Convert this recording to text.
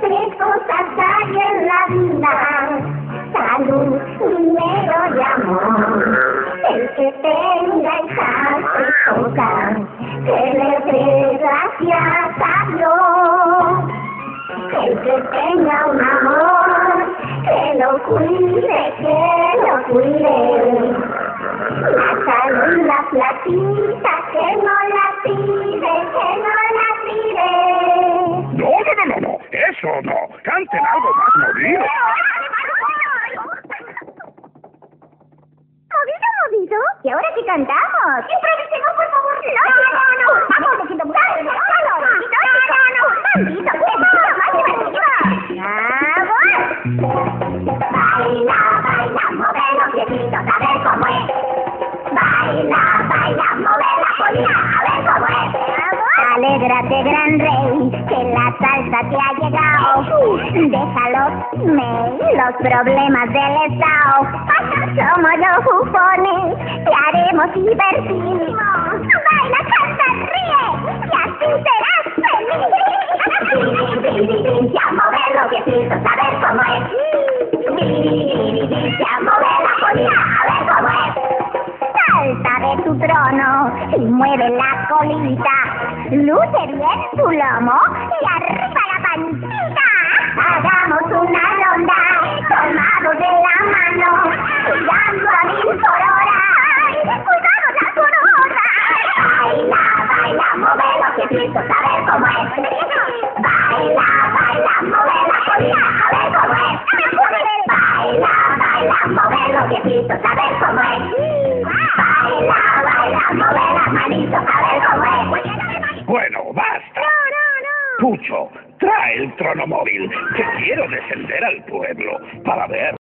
Tres cosas en la vida, salud, dinero y amor. El que tenga esas tres cosas, que le dé gracias a Dios. El que tenga un amor, que lo cuide, que lo cuide. La salud, la platita, que no la Canten algo más movido. ¿Movido, movido? ¿Y ahora qué cantamos? Improvisemos, por favor. No, no, no. Vamos, poquito más. No, no, no. Un bandito, un poquito más divertido. ¡Vamos! Alégrate, gran rey, que la salsa te ha llegado. Déjalo, me, los problemas del estado. Somos los bufones, te haremos divertir. Baila, canta, ríe, y así serás feliz. Ya mover los piecitos, a ver cómo es. Ya mover la colina, a ver cómo es. Salta de tu trono y mueve la colita. Luce bien tu lomo y arriba la pancita. Hagamos una ronda, tomados de la mano, girando a hora. ¡Ay, cuidado la corona! Baila, baila, mueve los piecitos, a ver cómo es. Baila, baila, mueve la colina, a ver cómo es. Baila, baila, mueve los piecitos, a ver cómo es. Pucho, trae el trono móvil, que quiero descender al pueblo para ver